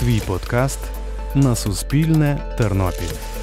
Твій подкаст на Суспільне Тернопіль.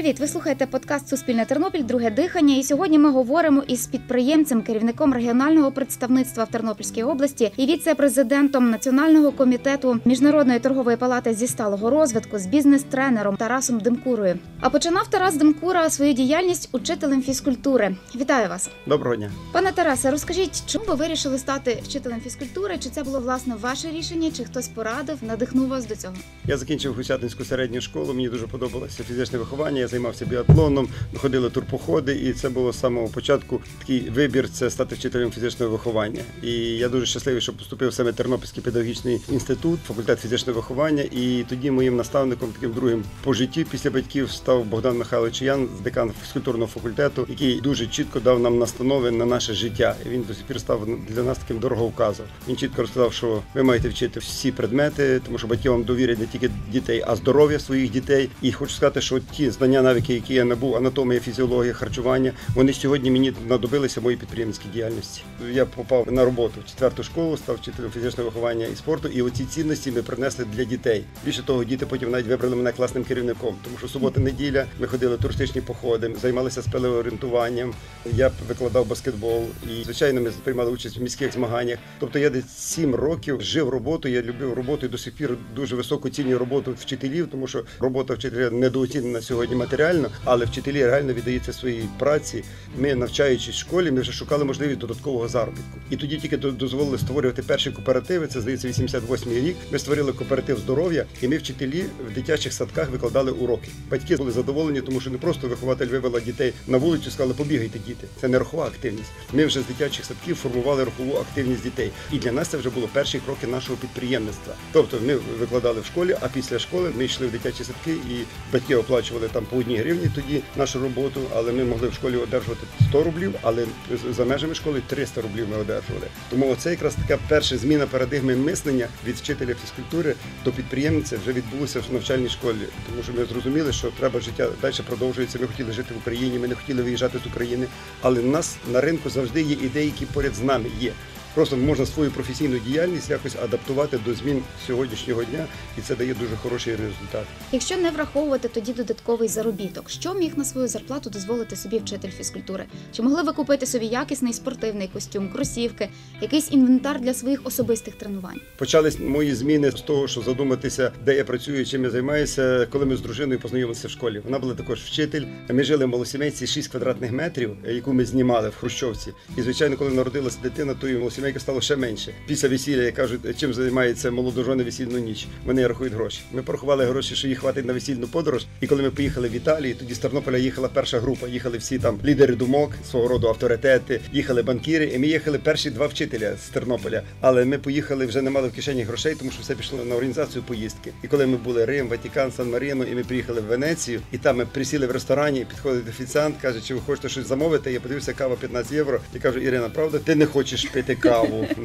Привіт! Ви слухаєте подкаст Суспільне Тернопіль Друге дихання. І сьогодні ми говоримо із підприємцем, керівником регіонального представництва в Тернопільській області і віце-президентом Національного комітету міжнародної торгової палати зі сталого розвитку з бізнес-тренером Тарасом Демкурою. А починав Тарас Демкура свою діяльність учителем фізкультури. Вітаю вас, Доброго дня. пане Тарасе. Розкажіть, чому ви вирішили стати вчителем фізкультури? Чи це було власне ваше рішення, чи хтось порадив, надихнув вас до цього? Я закінчив Гусятинську середню школу. Мені дуже подобалося фізичне виховання. Займався біатлоном, ходили турпоходи, і це було з самого початку такий вибір це стати вчителем фізичного виховання. І я дуже щасливий, що поступив саме Тернопільський педагогічний інститут, факультет фізичного виховання. І тоді моїм наставником, таким другим по житті після батьків, став Богдан Михайлович Ян, декан фізкультурного факультету, який дуже чітко дав нам настанови на наше життя. І він до сих пір став для нас таким дороговказом. Він чітко розказав, що ви маєте вчити всі предмети, тому що батьки вам довірять не тільки дітей, а здоров'я своїх дітей. І хочу сказати, що ті знання, навики, які я набув, анатомія, фізіологія, харчування, вони сьогодні мені знадобилися в моїй підприємницькій діяльності. Я попав на роботу в четверту школу, став вчителем фізичного виховання і спорту. І оці цінності ми принесли для дітей. Більше того, діти потім навіть вибрали мене класним керівником, тому що субота, неділя ми ходили туристичні походи, займалися спелеорієнтуванням. Я викладав баскетбол і звичайно ми приймали участь в міських змаганнях. Тобто я десь сім років жив роботу. Я любив роботу і до сих пір дуже високо цінюю роботу вчителів, тому що робота вчителя недооцінена сьогодні матеріально, але вчителі реально віддаються своїй праці. Ми навчаючись в школі, ми вже шукали можливість додаткового заробітку. І тоді тільки до- дозволили створювати перші кооперативи. Це здається 88-й рік. Ми створили кооператив здоров'я, і ми вчителі в дитячих садках викладали уроки. Батьки були задоволені, тому що не просто вихователь вивела дітей на вулицю, сказали, побігайте, діти. Це не рухова активність. Ми вже з дитячих садків формували рухову активність дітей. І для нас це вже було перші кроки нашого підприємництва. Тобто ми викладали в школі, а після школи ми йшли в дитячі садки, і батьки оплачували там по одній гривні тоді нашу роботу, але ми могли в школі одержувати 100 рублів, але за межами школи 300 рублів ми одержували. Тому оце якраз така перша зміна парадигми мислення від вчителя фізкультури до підприємця вже відбулося в навчальній школі, тому що ми зрозуміли, що треба життя далі продовжується. Ми хотіли жити в Україні, ми не хотіли виїжджати з України, але в нас на ринку завжди є ідеї, які поряд з нами є. Просто можна свою професійну діяльність якось адаптувати до змін сьогоднішнього дня, і це дає дуже хороший результат. Якщо не враховувати тоді додатковий заробіток, що міг на свою зарплату дозволити собі вчитель фізкультури? Чи могли ви купити собі якісний спортивний костюм, кросівки, якийсь інвентар для своїх особистих тренувань? Почались мої зміни з того, що задуматися, де я працюю, чим я займаюся, коли ми з дружиною познайомилися в школі. Вона була також вчитель. Ми жили в малосімейці 6 квадратних метрів, яку ми знімали в Хрущовці. І звичайно, коли народилася дитина, то і малосімейка стало ще менше. Після весілля я кажу, чим займається молодожони весільну ніч. Вони рахують гроші. Ми порахували гроші, що їх хватить на весільну подорож. І коли ми поїхали в Італію, тоді з Тернополя їхала перша група. Їхали всі там лідери думок, свого роду авторитети, їхали банкіри. І ми їхали перші два вчителя з Тернополя. Але ми поїхали вже не мали в кишені грошей, тому що все пішло на організацію поїздки. І коли ми були Рим, Ватикан, Сан Маріно, і ми приїхали в Венецію, і там ми присіли в ресторані, підходить офіціант, каже, чи ви хочете щось замовити? Я подивився, кава 15 євро. Я кажу, Ірина, правда, ти не хочеш пити каву?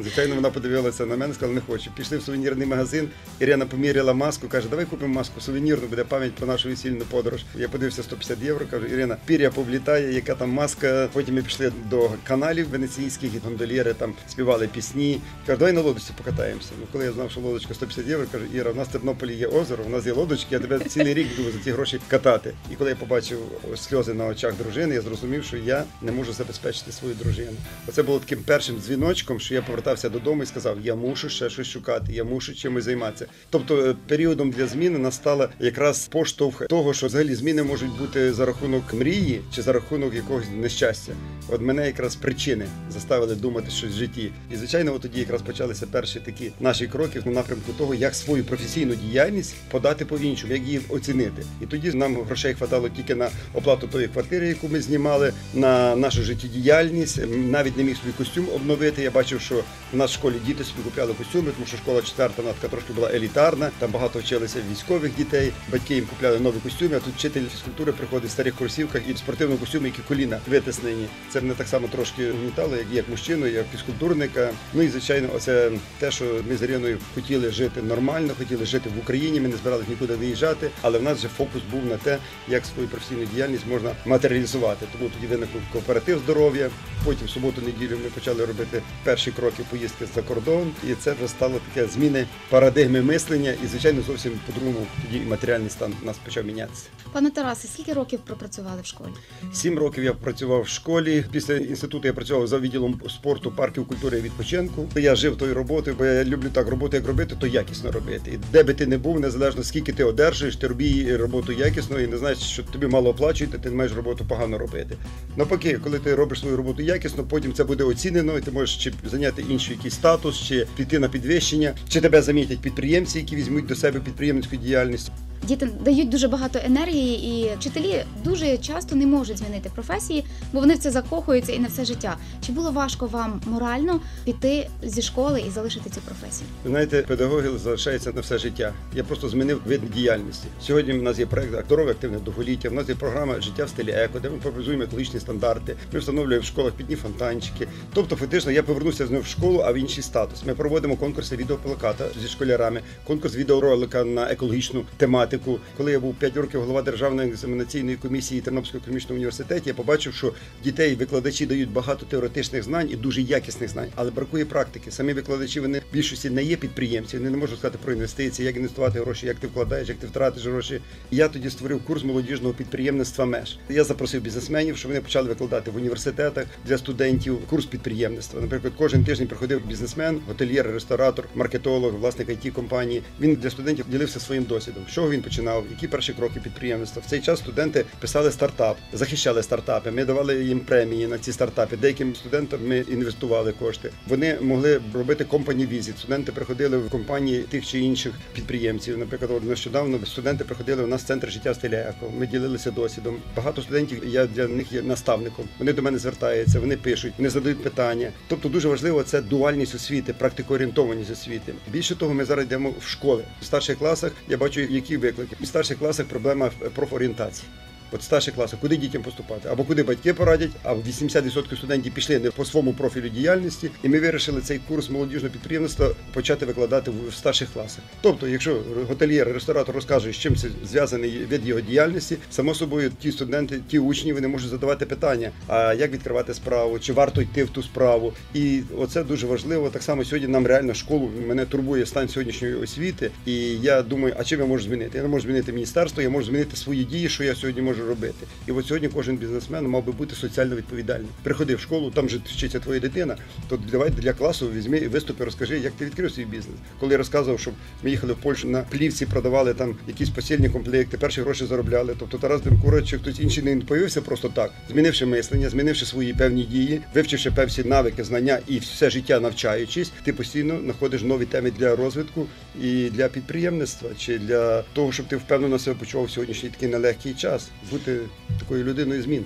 Звичайно, вона подивилася на мене, сказала, не хочу. Пішли в сувенірний магазин. Ірина поміряла маску, каже, давай купимо маску сувенірну, буде пам'ять про нашу весільну подорож. Я подивився 150 євро. Кажу, Ірина, пір'я повлітає, яка там маска. Потім ми пішли до каналів венеційських, і гондолєри там співали пісні. Кажу, давай на лодочці покатаємося. Ну, коли я знав, що лодочка 150 євро, кажу, Іра, в нас в Тернополі є озеро, у нас є лодочки, я тебе цілий рік буду за ці гроші катати. І коли я побачив сльози на очах дружини, я зрозумів, що я не можу забезпечити свою дружину. Оце було таким першим дзвіночком, що я повертався додому і сказав, я мушу ще щось шукати, я мушу чимось займатися. Тобто е, періодом для зміни настала якраз поштовх того, що взагалі зміни можуть бути за рахунок мрії чи за рахунок якогось нещастя. От мене якраз причини заставили думати щось в житті. І звичайно, от тоді якраз почалися перші такі наші кроки в напрямку того, як свою професійну діяльність подати по-іншому, як її оцінити. І тоді нам грошей хватало тільки на оплату тої квартири, яку ми знімали, на нашу життєдіяльність. Навіть не міг собі костюм обновити. Я бачив, що в нас в школі діти собі купляли костюми, тому що школа четверта вона така трошки була елітарна. Там багато вчилися військових дітей. Батьки їм купляли нові костюми. А тут вчитель фізкультури приходить в старих кросівках і в спортивному костюмі, які коліна витиснені. Це мене так само трошки гнітало, як, як мужчину, як фізкультурника. Ну і звичайно, оце те, що ми з Іриною хотіли жити нормально, хотіли жити в Україні. Ми не збиралися нікуди виїжджати, але в нас вже фокус був на те, як свою професійну діяльність можна матеріалізувати. Тому тоді виник кооператив здоров'я. Потім в суботу-неділю ми почали робити перші перші кроки поїздки за кордон, і це вже стало таке зміни парадигми мислення, і звичайно зовсім по-другому тоді і матеріальний стан у нас почав мінятися. Пане Тарасе, скільки років пропрацювали в школі? Сім років я працював в школі. Після інституту я працював за відділом спорту, парків культури і відпочинку. Я жив тою роботою, бо я люблю так роботу, як робити, то якісно робити. І де би ти не був, незалежно скільки ти одержуєш, ти роби роботу якісно і не знаєш, що тобі мало оплачують, ти не маєш роботу погано робити. Навпаки, коли ти робиш свою роботу якісно, потім це буде оцінено, і ти можеш чи зайняти інший якийсь статус, чи піти на підвищення, чи тебе замітять підприємці, які візьмуть до себе підприємницьку діяльність. Діти дають дуже багато енергії, і вчителі дуже часто не можуть змінити професії, бо вони в це закохуються і на все життя. Чи було важко вам морально піти зі школи і залишити цю професію? Ви знаєте, педагоги залишаються на все життя. Я просто змінив вид діяльності. Сьогодні в нас є проект здорове активне довголіття. В нас є програма життя в стилі еко, де ми популяризуємо екологічні стандарти. Ми встановлюємо в школах підні фонтанчики. Тобто, фактично, я повернуся з ним в школу, а в інший статус. Ми проводимо конкурси відеоплаката зі школярами, конкурс відеоролика на екологічну тематику. Коли я був 5 років голова державної екзаменаційної комісії Тернопільського економічного університету, я побачив, що дітей викладачі дають багато теоретичних знань і дуже якісних знань, але бракує практики. Самі викладачі вони в більшості не є підприємці, вони не можуть сказати про інвестиції, як інвестувати гроші, як ти вкладаєш, як ти втратиш гроші. Я тоді створив курс молодіжного підприємництва меж. Я запросив бізнесменів, щоб вони почали викладати в університетах для студентів курс підприємництва. Наприклад, кожен тиждень приходив бізнесмен, готельєр, ресторатор, маркетолог, власник it компанії. Він для студентів ділився своїм досвідом. Чого він починав, які перші кроки підприємництва. В цей час студенти писали стартап, захищали стартапи. Ми давали їм премії на ці стартапи. Деяким студентам ми інвестували кошти. Вони могли робити компані візит. Студенти приходили в компанії тих чи інших підприємців. Наприклад, нещодавно студенти приходили у нас в центр життя еко. Ми ділилися досвідом. Багато студентів я для них є наставником. Вони до мене звертаються, вони пишуть, вони задають питання. Тобто дуже важливо це дуальність освіти, практикоорієнтованість освіти. Більше того, ми зараз йдемо в школи. В старших класах я бачу, які виклики. В старших класах проблема профорієнтації. От старших класах, куди дітям поступати, або куди батьки порадять, а 80% студентів пішли не по своєму профілю діяльності, і ми вирішили цей курс молодіжного підприємництва почати викладати в старших класах. Тобто, якщо готельєр, ресторатор розкаже, з чим це зв'язаний від його діяльності, само собою ті студенти, ті учні, вони можуть задавати питання: а як відкривати справу, чи варто йти в ту справу? І оце дуже важливо. Так само сьогодні нам реально школу мене турбує стан сьогоднішньої освіти. І я думаю, а чим я можу змінити? Я не можу змінити міністерство, я можу змінити свої дії, що я сьогодні можу робити. І от сьогодні кожен бізнесмен мав би бути соціально відповідальним. Приходи в школу, там же вчиться твоя дитина. То давай для класу візьми і виступи, розкажи, як ти відкрив свій бізнес. Коли я розказував, що ми їхали в Польщу на плівці, продавали там якісь посільні комплекти, перші гроші заробляли. Тобто Тарас Демкура чи хтось інший не появився просто так, змінивши мислення, змінивши свої певні дії, вивчивши певні навики, знання і все життя навчаючись, ти постійно знаходиш нові теми для розвитку і для підприємництва, чи для того, щоб ти впевнено себе почував сьогоднішній такий нелегкий час. Бути такою людиною змін.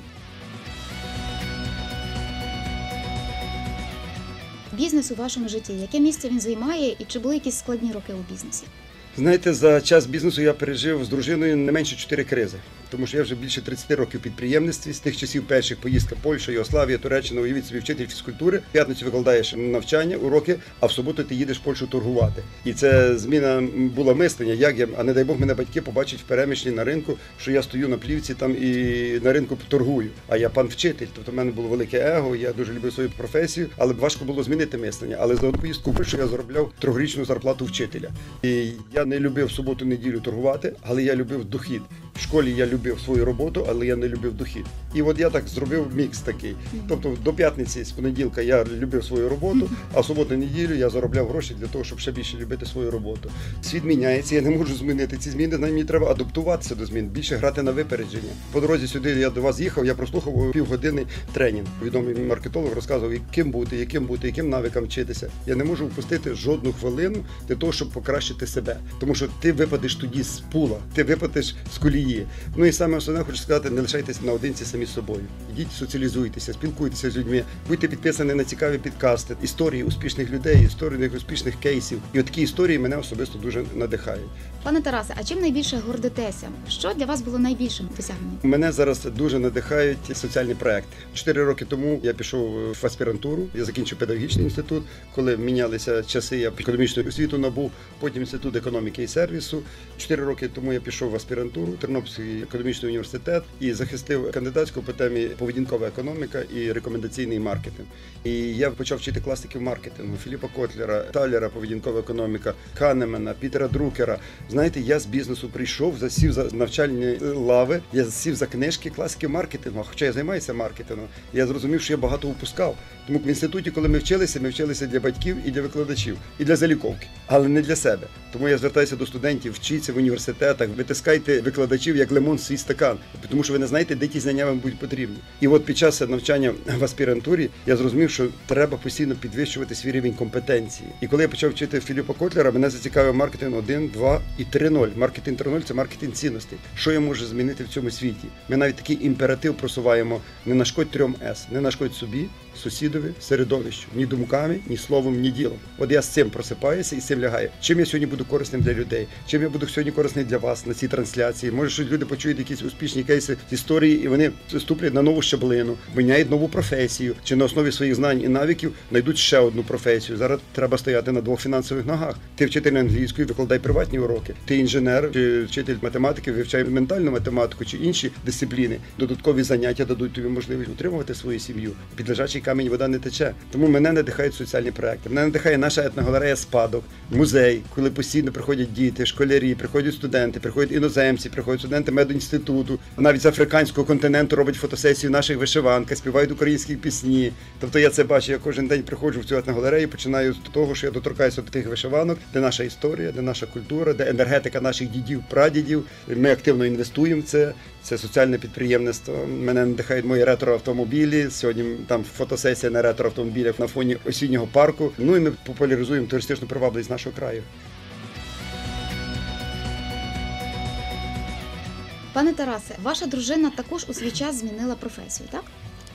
Бізнес у вашому житті, яке місце він займає, і чи були якісь складні роки у бізнесі? Знаєте, за час бізнесу я пережив з дружиною не менше чотири кризи, тому що я вже більше 30 років підприємництві. З тих часів перших поїздка Польща, Югославія, Туреччина, уявіть собі вчитель фізкультури. В п'ятницю викладаєш навчання, уроки, а в суботу ти їдеш в Польщу торгувати. І це зміна була мислення, як я, а не дай Бог, мене батьки побачать в переміщенні на ринку, що я стою на плівці там і на ринку торгую. А я пан вчитель. Тобто в мене було велике его, я дуже любив свою професію, але важко було змінити мислення. Але за одну поїздку Польщу я заробляв трьохрічну зарплату вчителя. І я не любив в суботу-неділю торгувати, але я любив дохід. В школі я любив свою роботу, але я не любив дохід. І от я так зробив мікс такий. Тобто до п'ятниці з понеділка я любив свою роботу, а в суботу-неділю я заробляв гроші для того, щоб ще більше любити свою роботу. Світ міняється, я не можу змінити ці зміни. Мені треба адаптуватися до змін, більше грати на випередження. По дорозі сюди я до вас їхав, я прослухав півгодини тренінг. Відомий маркетолог розказував, яким бути, яким бути, яким навикам вчитися. Я не можу впустити жодну хвилину для того, щоб покращити себе. Тому що ти випадеш тоді з пула, ти випадеш з колії. Ну і саме основне хочу сказати, не лишайтесь наодинці самі з собою. Ідіть, соціалізуйтеся, спілкуйтеся з людьми, будьте підписані на цікаві підкасти, історії успішних людей, історії успішних кейсів. І от такі історії мене особисто дуже надихають. Пане Тарасе, а чим найбільше гордитеся? Що для вас було найбільшим досягненням? Мене зараз дуже надихають соціальні проекти. Чотири роки тому я пішов в аспірантуру. Я закінчив педагогічний інститут. Коли мінялися часи, я економічну освіту набув, потім інститут економіки і сервісу. Чотири роки тому я пішов в аспірантуру Тернопільський економічний університет і захистив кандидатську по темі поведінкова економіка і рекомендаційний маркетинг. І я почав вчити класиків маркетингу Філіпа Котлера, Талера, поведінкова економіка, Канемена, Пітера Друкера. Знаєте, я з бізнесу прийшов, засів за навчальні лави, я засів за книжки класиків маркетингу. Хоча я займаюся маркетингом, я зрозумів, що я багато упускав. Тому в інституті, коли ми вчилися, ми вчилися для батьків і для викладачів, і для заліковки, але не для себе. Тому я звертаюся до студентів, вчіться в університетах, витискайте викладачів як лимон свій стакан, тому що ви не знаєте, де ті знання вам будуть потрібні. І от під час навчання в аспірантурі я зрозумів, що треба постійно підвищувати свій рівень компетенції. І коли я почав вчити Філіпа Котлера, мене зацікавив маркетинг 1, 2 і 3.0. Маркетинг 3.0 – це маркетинг цінностей. Що я можу змінити в цьому світі? Ми навіть такий імператив просуваємо: не нашкодь трьом С, не нашкодь собі, сусідові, середовищу, ні думками, ні словом, ні ділом. От я з цим просипаюся і з цим лягаю. Чим я сьогодні буду корисним для людей? Чим я буду сьогодні корисний для вас на цій трансляції? Може, що люди почують якісь успішні кейси з історії, і вони ступлять на нову щаблину, міняють нову професію, чи на основі своїх знань і навиків знайдуть ще одну професію. Зараз треба стояти на двох фінансових ногах. Ти вчитель англійської, викладай приватні уроки. Ти інженер чи вчитель математики, вивчай ментальну математику чи інші дисципліни. Додаткові заняття дадуть тобі можливість утримувати свою сім'ю. Під лежачий камінь вода не тече. Тому мене надихають соціальні проекти. Мене надихає наша етногалерея спадок, музей, коли постійно приходять діти, школярі, приходять студенти, приходять іноземці, приходять студенти медінституту, навіть з африканського континенту роблять фотосесії в наших вишиванках, співають українські пісні. Тобто я це бачу. Я кожен день приходжу в цю етногалерею, починаю з того, що я доторкаюся до тих вишиванок, де наша історія, де наша культура, де енергетика наших дідів, прадідів. Ми активно інвестуємо в це. Це соціальне підприємництво. Мене надихають мої ретроавтомобілі. Сьогодні там фотосесія на ретроавтомобілях на фоні осіннього парку. Ну і ми популяризуємо туристичну привабливість нашого краю. Пане Тарасе, ваша дружина також у свій час змінила професію, так?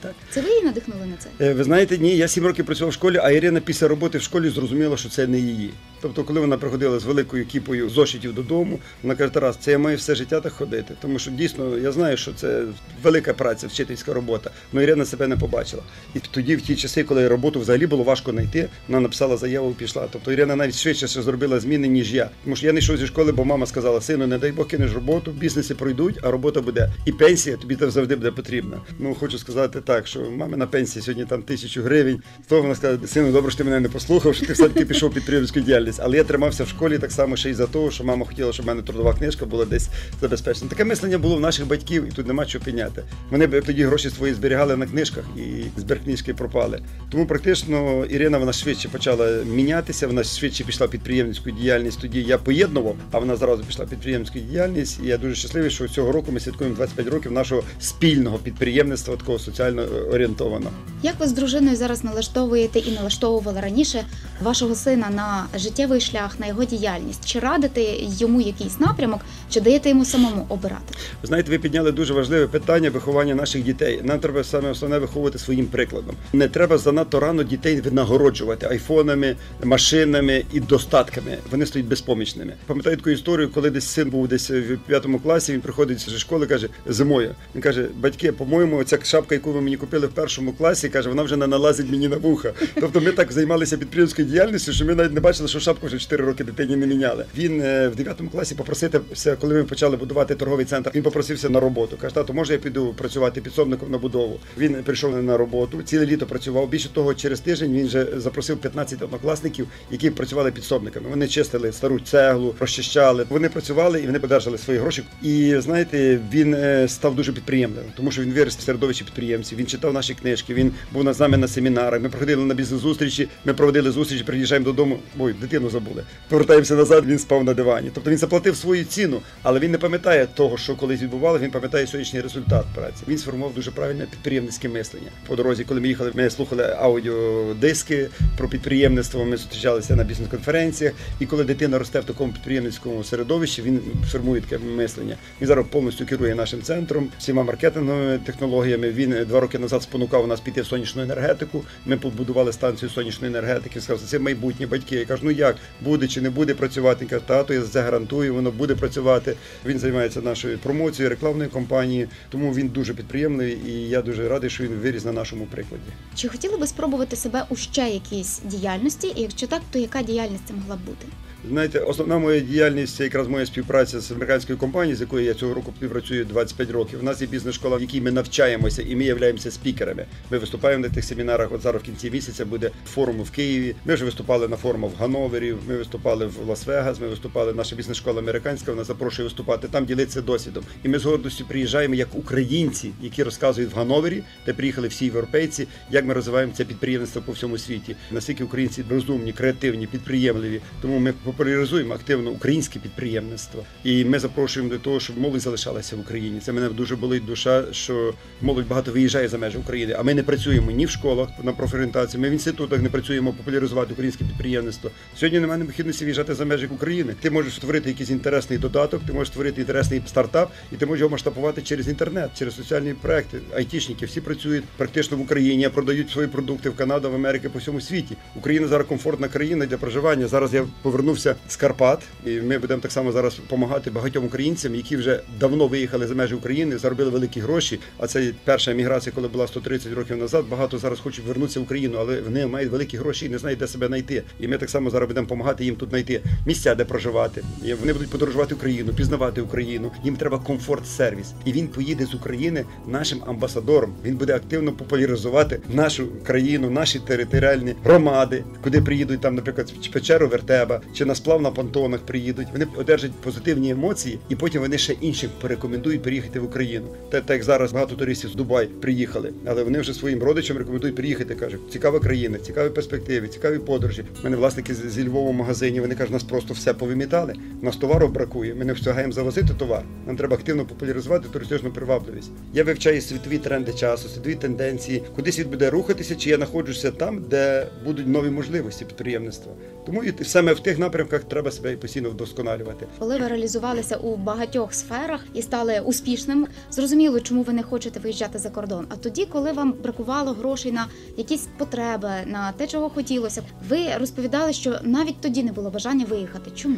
Так. Це ви її надихнули на це? Е, Ви знаєте, ні, я сім років працював в школі, а Ірина після роботи в школі зрозуміла, що це не її. Тобто, коли вона приходила з великою кіпою зошитів додому, вона каже, Тарас, це я маю все життя так ходити. Тому що дійсно я знаю, що це велика праця, вчительська робота. але Ірина себе не побачила. І тоді, в ті часи, коли роботу взагалі було важко знайти, вона написала заяву і пішла. Тобто Ірина навіть швидше зробила зміни, ніж я. Тому що я не йшов зі школи, бо мама сказала, сину, не дай Бог кинеш роботу, бізнеси пройдуть, а робота буде. І пенсія тобі там завжди буде потрібна. Ну хочу сказати так, що мами на пенсії сьогодні там тисячу гривень. То вона сказала, сину, добре, що ти мене не послухав, що ти все-таки пішов під підприємницьку діяльність. Але я тримався в школі так само ще й за того, що мама хотіла, щоб в мене трудова книжка була десь забезпечена. Таке мислення було в наших батьків, і тут нема чого підняти. Вони б тоді гроші свої зберігали на книжках і зберкнижки пропали. Тому практично Ірина вона швидше почала мінятися, вона швидше пішла підприємницьку діяльність. Тоді я поєднував, а вона зразу пішла підприємницьку діяльність. І я дуже щасливий, що цього року ми святкуємо 25 років нашого спільного підприємництва, такого соціально орієнтованого. Як ви з дружиною зараз налаштовуєте і налаштовували раніше вашого сина на життєвий шлях, на його діяльність? Чи радите йому якийсь напрямок, чи даєте йому самому обирати? Ви знаєте, ви підняли дуже важливе питання виховання наших дітей. Нам треба саме основне виховувати своїм прикладом. Не треба занадто рано дітей винагороджувати айфонами, машинами і достатками. Вони стають безпомічними. Пам'ятаю таку історію, коли десь син був десь в п'ятому класі. Він приходить зі школи, каже зимою. Він каже: батьки, по-моєму, ця шапка, яку ви мені купили в першому класі, каже, вона вже не налазить мені на вуха. Тобто ми так займалися підприємською діяльністю, що ми навіть не бачили, що шапку вже 4 роки дитині не міняли. Він е, в 9 класі попросився, коли ми почали будувати торговий центр. Він попросився на роботу. Каже, тато, може я піду працювати підсобником на будову. Він прийшов на роботу, ціле літо працював. Більше того, через тиждень він вже запросив 15 однокласників, які працювали підсобниками. Вони чистили стару цеглу, розчищали. Вони працювали і вони подержали свої гроші. І знаєте, він е, став дуже підприємним, тому що він виріс в середовищі підприємців. Він читав наші книжки. Він був з нами на семінарах. Ми приходили на бізнес-зустрічі. Ми проводили зустрічі, приїжджаємо додому. Ой, дитину забули. Повертаємося назад. Він спав на дивані. Тобто він заплатив свою ціну, але він не пам'ятає того, що колись відбувалося. Він пам'ятає сьогоднішній результат праці. Він сформував дуже правильне підприємницьке мислення. По дорозі, коли ми їхали, ми слухали аудіодиски про підприємництво. Ми зустрічалися на бізнес-конференціях. І коли дитина росте в такому підприємницькому середовищі, він формує таке мислення. Він зараз повністю керує нашим центром, всіма маркетинговими технологіями. Він два роки назад спонукав нас піти в сонячну енергетику. Ми побудували станцію сонячної енергетики. Сказав, це майбутнє батьки. Я кажу, ну як буде чи не буде працювати? Він каже, тато, я загарантую, гарантую, воно буде працювати. Він займається нашою промоцією, рекламною кампанією, тому він дуже підприємний і я дуже радий, що він виріс на нашому прикладі. Чи хотіли би спробувати себе у ще якійсь діяльності? І якщо так, то яка діяльність це могла б бути? Знаєте, основна моя діяльність це якраз моя співпраця з американською компанією, з якою я цього року співпрацюю 25 років. У нас є бізнес-школа, в якій ми навчаємося, і ми являємося спікерами. Ми виступаємо на тих семінарах. От зараз в кінці місяця буде форум в Києві. Ми вже виступали на форумах в Ганновері. Ми виступали в Лас-Вегас. Ми виступали. Наша бізнес-школа американська. Вона запрошує виступати там, ділитися досвідом. І ми з гордістю приїжджаємо як українці, які розказують в Ганновері, де приїхали всі європейці, як ми розвиваємо це підприємництво по всьому світі. Наскільки українці розумні, креативні, підприємливі. Тому ми популяризуємо активно українське підприємництво. І ми запрошуємо до того, щоб молодь залишалася в Україні. Це мене дуже болить душа, що молодь багато виїжджає за межі України. А ми не працюємо ні в школах на профорієнтації, ми в інститутах не працюємо популяризувати українське підприємництво. Сьогодні немає необхідності виїжджати за межі України. Ти можеш створити якийсь інтересний додаток, ти можеш створити інтересний стартап, і ти можеш його масштабувати через інтернет, через соціальні проекти. Айтішники всі працюють практично в Україні, продають свої продукти в Канаду, в Америку, по всьому світі. Україна зараз комфортна країна для проживання. Зараз я повернувся з Карпат, і ми будемо так само зараз допомагати багатьом українцям, які вже давно виїхали за межі України, заробили великі гроші. А це перша еміграція, коли була 130 років назад. Багато зараз хочуть вернутися в Україну, але вони мають великі гроші і не знають, де себе знайти. І ми так само зараз будемо допомагати їм тут знайти місця, де проживати. І вони будуть подорожувати Україну, пізнавати Україну. Їм треба комфорт-сервіс. І він поїде з України нашим амбасадором. Він буде активно популяризувати нашу країну, наші територіальні громади, куди приїдуть там, наприклад, печеру Вертеба, чи на сплав на понтонах приїдуть. Вони одержать позитивні емоції, і потім вони ще іншим порекомендують приїхати в Україну. Та так як зараз багато туристів з Дубай приїхали, але вони вже своїм родичам рекомендують приїхати. кажуть, цікава країна, цікаві перспективи, цікаві подорожі. У мене власники зі Львова в магазині. Вони кажуть, нас просто все повимітали. У нас товару бракує. Ми не встигаємо завозити товар. Нам треба активно популяризувати туристичну привабливість. Я вивчаю світові тренди часу, світові тенденції, куди світ буде рухатися, чи я знаходжуся там, де будуть нові можливості підприємництва. Тому і саме в тих напрямках треба себе постійно вдосконалювати. Коли ви реалізувалися у багатьох сферах і стали успішним, зрозуміло, чому ви не хочете виїжджати за кордон. А тоді, коли вам бракувало грошей на якісь потреби, на те, чого хотілося, ви розповідали, що навіть тоді не було бажання виїхати. Чому?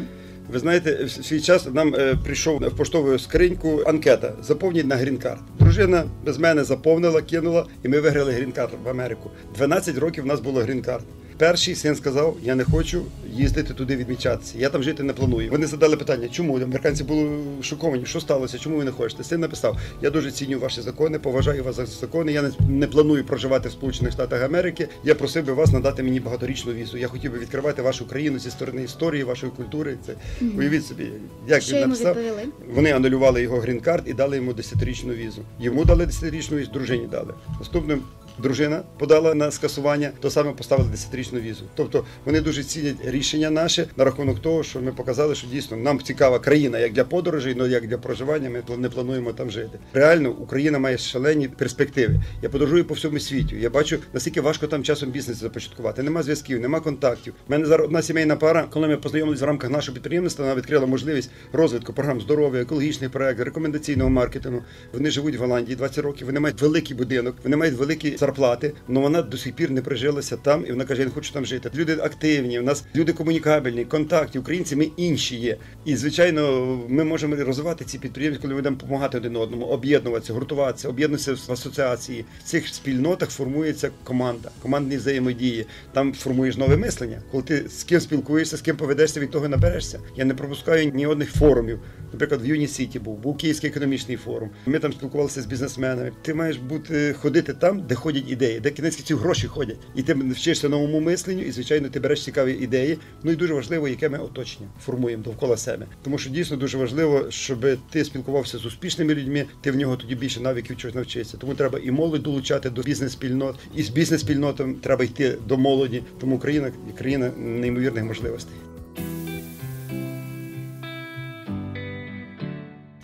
Ви знаєте, в свій час нам е, прийшов в поштову скриньку анкета заповніть на грін-карт. Дружина без мене заповнила, кинула, і ми виграли грін-карт в Америку. 12 років в нас було грін-карт. Перший син сказав: я не хочу їздити туди відмічатися. Я там жити не планую. Вони задали питання, чому американці були шоковані, що сталося, чому ви не хочете? Син написав: Я дуже ціню ваші закони, поважаю вас за закони. Я не, планую проживати в Сполучених Штатах Америки. Я просив би вас надати мені багаторічну візу. Я хотів би відкривати вашу країну зі сторони історії, вашої культури. Це уявіть собі, як що він написав. відповіли? Вони анулювали його грін-карт і дали йому 10-річну візу. Йому дали 10-річну візу, дружині дали. Наступним дружина подала на скасування, то саме поставили 10-річну візу. Тобто вони дуже цінять рішення наше на рахунок того, що ми показали, що дійсно нам цікава країна як для подорожей, але як для проживання. Ми не плануємо там жити. Реально, Україна має шалені перспективи. Я подорожую по всьому світі. Я бачу, наскільки важко там часом бізнес започаткувати. Нема зв'язків, нема контактів. У мене зараз одна сімейна пара, коли ми познайомилися в рамках нашого підприємництва, вона відкрила можливість розвитку програм здоров'я, екологічних проєктів, рекомендаційного маркетингу. Вони живуть в Голландії 20 років. Вони мають великий будинок, вони мають великі зарплати, але вона до сих пір не прижилася там, і вона каже: Я не хочу там жити. Люди активні, у нас люди комунікабельні, контакти, українці, ми інші є. І звичайно, ми можемо розвивати ці підприємства, коли ми будемо допомагати один одному, об'єднуватися, гуртуватися, об'єднуватися в асоціації. В цих спільнотах формується команда, командні взаємодії. Там формуєш нове мислення. Коли ти з ким спілкуєшся, з ким поведешся, від того наберешся. Я не пропускаю ні одних форумів. Наприклад, в Юні Сіті був, був Київський економічний форум. Ми там спілкувалися з бізнесменами. Ти маєш бути ходити там, де ходять ідеї, де кінець ці гроші ходять. І ти вчишся новому мисленню, і звичайно ти береш цікаві ідеї. Ну і дуже важливо, яке ми оточення формуємо довкола себе. Тому що дійсно дуже важливо, щоб ти спілкувався з успішними людьми, ти в нього тоді більше навиків чогось навчишся. Тому треба і молодь долучати до бізнес-спільнот, і з бізнес-спільнотом треба йти до молоді. Тому Україна країна неймовірних можливостей.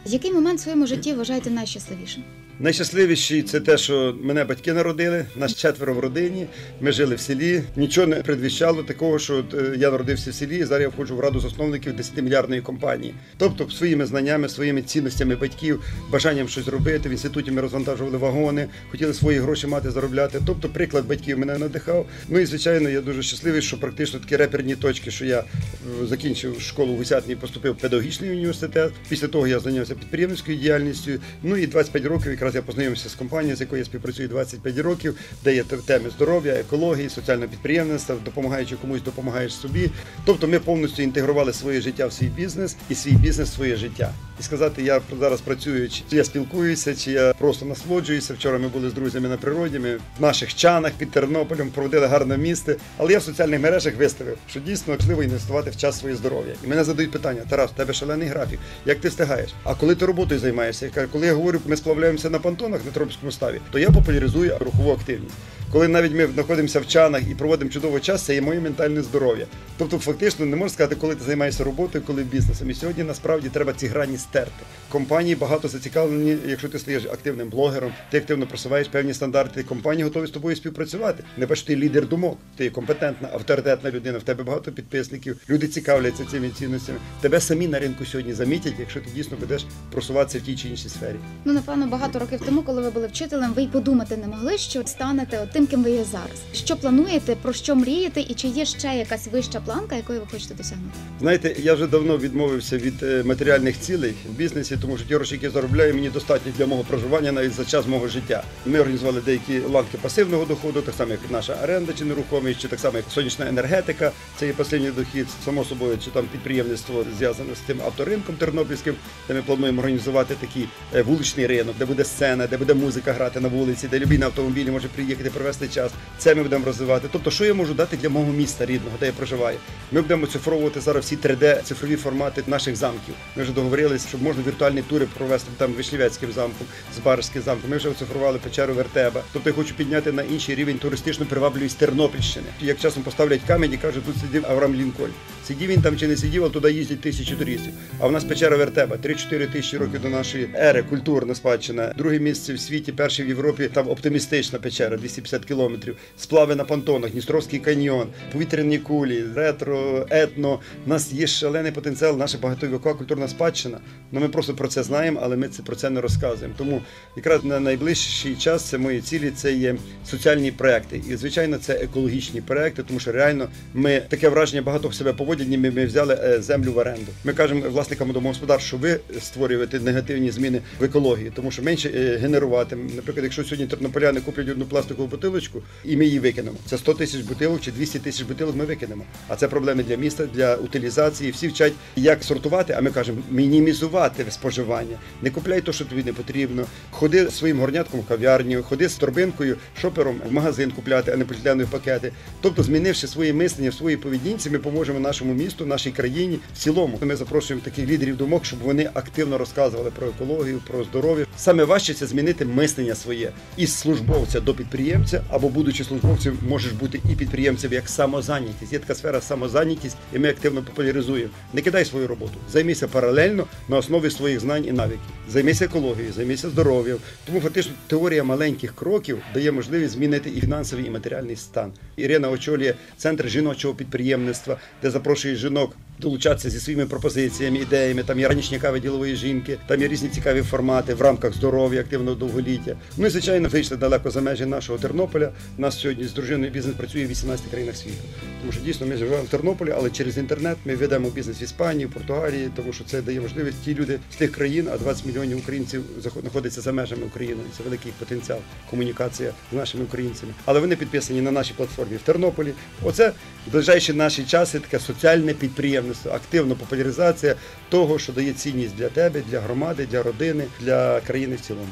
Який момент в своєму житті вважаєте найщасливішим? Найщасливіші це те, що мене батьки народили, нас четверо в родині. Ми жили в селі. Нічого не предвіщало такого, що е, я народився в селі. і Зараз я входжу в раду засновників 10-мільярдної компанії. Тобто, своїми знаннями, своїми цінностями батьків, бажанням щось робити. В інституті ми розвантажували вагони, хотіли свої гроші мати, заробляти. Тобто, приклад батьків мене надихав. Ну і звичайно, я дуже щасливий, що практично такі реперні точки, що я е, закінчив школу в Гусятні, поступив в педагогічний університет. Після того я зайнявся підприємницькою діяльністю. Ну і 25 років якраз я познайомився з компанією, з якою я співпрацюю 25 років, де є теми здоров'я, екології, соціального підприємництва, допомагаючи комусь, допомагаєш собі. Тобто ми повністю інтегрували своє життя в свій бізнес і свій бізнес в своє життя. І сказати, я зараз працюю, чи я спілкуюся, чи я просто насолоджуюся. Вчора ми були з друзями на природі. Ми в наших чанах під Тернополем проводили гарне місце. Але я в соціальних мережах виставив, що дійсно важливо інвестувати в час своє здоров'я. І мене задають питання: Тарас, у тебе шалений графік. Як ти встигаєш? А коли ти роботою займаєшся? Я кажу, коли я говорю, ми сплавляємося на понтонах на Тропському ставі, то я популяризую рухову активність. Коли навіть ми знаходимося в чанах і проводимо чудовий час, це є моє ментальне здоров'я. Тобто, фактично, не можна сказати, коли ти займаєшся роботою, коли бізнесом. І сьогодні насправді треба ці грані стерти. Компанії багато зацікавлені, якщо ти стаєш активним блогером, ти активно просуваєш певні стандарти. Компанії готові з тобою співпрацювати. Не бачиш, ти лідер думок, ти компетентна, авторитетна людина, в тебе багато підписників, люди цікавляться цими цінностями. Тебе самі на ринку сьогодні замітять, якщо ти дійсно будеш просуватися в тій чи іншій сфері. Ну, напевно, багато років тому, коли ви були вчителем, ви й подумати не могли, що станете от тим, ким ви є зараз. Що плануєте, про що мрієте, і чи є ще якась вища планка, якої ви хочете досягнути? Знаєте, я вже давно відмовився від е, матеріальних цілей в бізнесі, тому що ті гроші, які заробляю, мені достатні для мого проживання навіть за час мого життя. Ми організували деякі ланки пасивного доходу, так само як наша оренда чи нерухомість, чи так само як сонячна енергетика. Це є пасивний дохід, само собою, чи там підприємництво зв'язане з тим авторинком тернопільським, де ми плануємо організувати такий е, вуличний ринок, де буде сцена, де буде музика грати на вулиці, де любий на автомобілі може приїхати, провести час. Це ми будемо розвивати. Тобто, що я можу дати для мого міста рідного, де я проживаю. Ми будемо цифровувати зараз всі 3D цифрові формати наших замків. Ми вже договорилися, щоб можна віртуальні тури провести там Вишлівецьким замком, з Барським замком. Ми вже оцифрували печеру Вертеба. Тобто я хочу підняти на інший рівень туристичну привабливість Тернопільщини. Як часом поставлять камінь і кажуть, тут сидів Авраам Лінкольн. Сидів він там чи не сидів, але туди їздять тисячі туристів. А в нас печера Вертеба 3-4 тисячі років до нашої ери, культурна спадщина. Друге місце в світі, перше в Європі, там оптимістична печера, 250 кілометрів. Сплави на понтонах, Дністровський каньйон, повітряні кулі, ретро, етно. У нас є шалений потенціал, наша багатовікова культурна спадщина. Ну ми просто про це знаємо, але ми це про це не розказуємо. Тому якраз на найближчий час це мої цілі, це є соціальні проекти. І звичайно, це екологічні проекти, тому що реально ми таке враження багато в себе поводять, ніби ми взяли е, землю в оренду. Ми кажемо власникам домогосподарств, що ви створюєте негативні зміни в екології, тому що менше е, генерувати. Наприклад, якщо сьогодні тернополяни куплять одну пластикову бутилочку і ми її викинемо. Це 100 тисяч бутилок чи 200 тисяч бутилок ми викинемо. А це проблеми для міста, для утилізації. Всі вчать, як сортувати, а ми кажемо мінімізувати споживання. Не купляй те, що тобі не потрібно. Ходи своїм горнятком в кав'ярню, ходи з торбинкою, шопером в магазин купляти, а не поліетиленові пакети. Тобто, змінивши своє мислення в своїй поведінці, ми поможемо нашому місту, нашій країні в цілому. Ми запрошуємо таких лідерів думок, щоб вони активно розказували про екологію, про здоров'я. Саме важче це змінити мислення своє із службовця до підприємця, або будучи службовцем, можеш бути і підприємцем як самозайнятість. Є така сфера самозайнятість, і ми активно популяризуємо. Не кидай свою роботу, займися паралельно на основі своїх знань і навиків. Займися екологією, займися здоров'ям. Тому фактично теорія маленьких кроків дає можливість змінити і фінансовий, і матеріальний стан. Ірина очолює центр жіночого підприємництва, де запрошує жінок долучатися зі своїми пропозиціями, ідеями. Там є ранішня кави ділової жінки, там є різні цікаві формати в рамках здоров'я, активного довголіття. Ми, звичайно, вийшли далеко за межі нашого Тернополя. Нас сьогодні з дружиною бізнес працює в 18 країнах світу. Тому що дійсно ми живемо в Тернополі, але через інтернет ми ведемо бізнес в Іспанії, в Португалії, тому що це дає можливість ті люди з тих країн, а 20 мільйонів українців знаходяться за межами України. Це великий потенціал комунікація з нашими українцями. Але вони підписані на нашій платформі в Тернополі. Оце ближайші наші часи таке соціальне підприємництво, активна популяризація того, що дає цінність для тебе, для громади, для родини, для країни в цілому.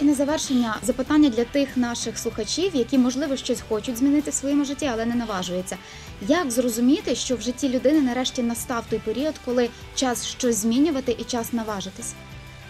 І на завершення запитання для тих наших слухачів, які можливо щось хочуть змінити в своєму житті, але не наважуються. Як зрозуміти, що в житті людини нарешті настав той період, коли час щось змінювати і час наважитись?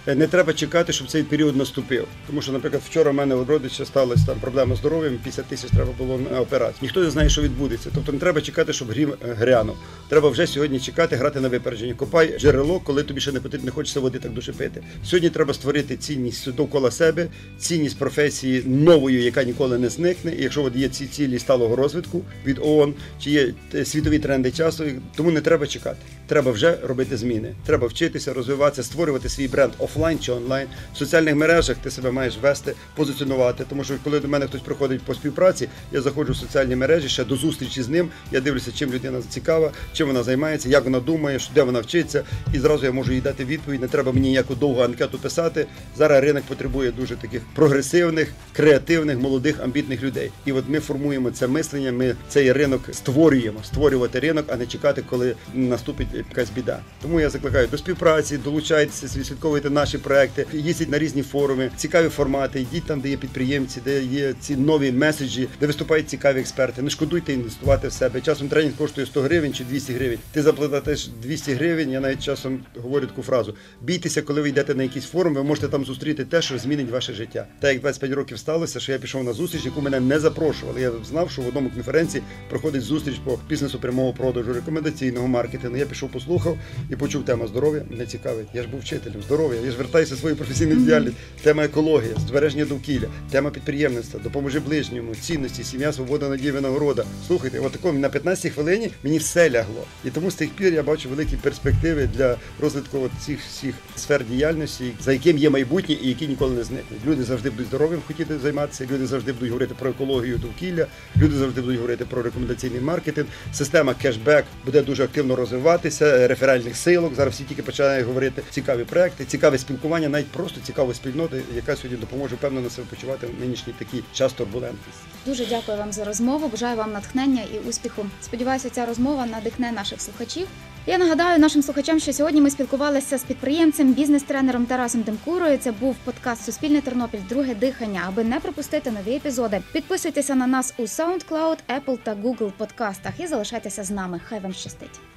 Е, Не треба чекати, щоб цей період наступив. Тому що, наприклад, вчора в мене у родича сталася там проблема з здоров'ям, 50 тисяч треба було на операцію. Ніхто не знає, що відбудеться. Тобто не треба чекати, щоб грім е, грянув. Треба вже сьогодні чекати, грати на випередження. Копай джерело, коли тобі ще не потрібно, не хочеться води так дуже пити. Сьогодні треба створити цінність довкола себе, цінність професії нової, яка ніколи не зникне. І якщо от є ці цілі сталого розвитку від ООН, чи є е, світові тренди часу, тому не треба чекати. Треба вже робити зміни. Треба вчитися, розвиватися, створювати свій бренд офлайн чи онлайн. В соціальних мережах ти себе маєш вести, позиціонувати. Тому що коли до мене хтось приходить по співпраці, я заходжу в соціальні мережі ще до зустрічі з ним. Я дивлюся, чим людина цікава, чим вона займається, як вона думає, де вона вчиться, і зразу я можу їй дати відповідь. Не треба мені ніяку довгу анкету писати. Зараз ринок потребує дуже таких прогресивних, креативних, молодих, амбітних людей. І от ми формуємо це мислення. Ми цей ринок створюємо, створювати ринок, а не чекати, коли наступить якась біда. Тому я закликаю до співпраці, долучайтеся, відслідковуйте наші проекти, їздіть на різні форуми, цікаві формати, йдіть там, де є підприємці, де є ці нові меседжі, де виступають цікаві експерти. Не шкодуйте інвестувати в себе. Часом тренінг коштує 100 гривень чи 200 гривень. Ти заплатиш 200 гривень. Я навіть часом говорю таку фразу: бійтеся, коли ви йдете на якийсь форум, ви можете там зустріти те, що змінить ваше життя. Так як 25 років сталося, що я пішов на зустріч, яку мене не запрошували. Я знав, що в одному конференції проходить зустріч по бізнесу прямого продажу, рекомендаційного маркетингу. Я пішов, послухав і почув тему здоров'я. Мене цікавить. Я ж був вчителем здоров'я. Я ж вертаюся в свою професійну діяльність. Тема екологія, збереження довкілля, тема підприємництва, допоможи ближньому, цінності, сім'я, свобода, надія, винагорода. Слухайте, от такому на 15 хвилині мені все лягло. І тому з тих пір я бачу великі перспективи для розвитку цих всіх сфер діяльності, за яким є майбутнє і які ніколи не зникнуть. Люди завжди будуть здоров'ям хотіти займатися, люди завжди будуть говорити про екологію довкілля, люди завжди будуть говорити про рекомендаційний маркетинг. Система кешбек буде дуже активно розвиватися, реферальних силок. Зараз всі тільки починають говорити цікаві проекти, цікаве спілкування, навіть просто цікаву спільноту, яка сьогодні допоможе певно себе почувати в нинішній такий час турбулентності. Дуже дякую вам за розмову. Бажаю вам натхнення і успіху. Сподіваюся, ця розмова надихне наших слухачів. Я нагадаю нашим слухачам, що сьогодні ми спілкувалися з підприємцем, бізнес-тренером Тарасом Демкурою. Це був подкаст Суспільне Тернопіль Друге дихання. Аби не пропустити нові епізоди, підписуйтеся на нас у SoundCloud, Apple та Google подкастах і залишайтеся з нами. Хай вам щастить.